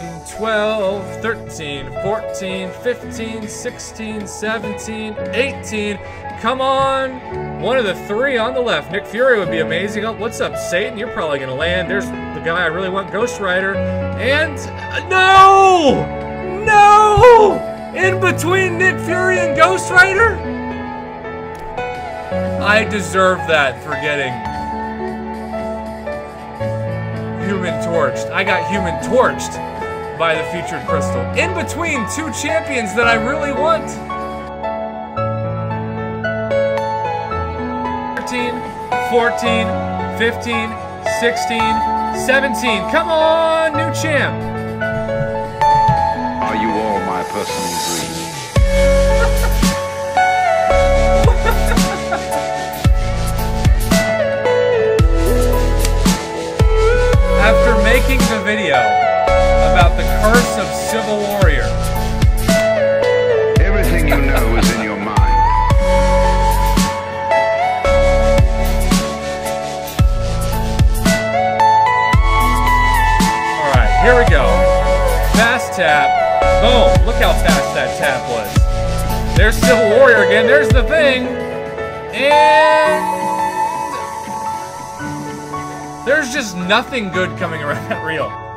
12, 13, 14, 15, 16, 17, 18. Come on. One of the three on the left. Nick Fury would be amazing. Oh, what's up, Satan? You're probably going to land. There's the guy I really want, Ghost Rider. And uh, no! No! In between Nick Fury and Ghost Rider? I deserve that for getting human torched. I got human torched by the featured crystal. In between two champions that I really want. 13, 14, 15, 16, 17. Come on, new champ. Are you all my personal dreams? After making the video about the curse of Civil Warrior, Everything you know is in your mind. Alright, here we go. Fast tap. Boom. Look how fast that tap was. There's Civil Warrior again. There's the thing. And. There's just nothing good coming around that reel.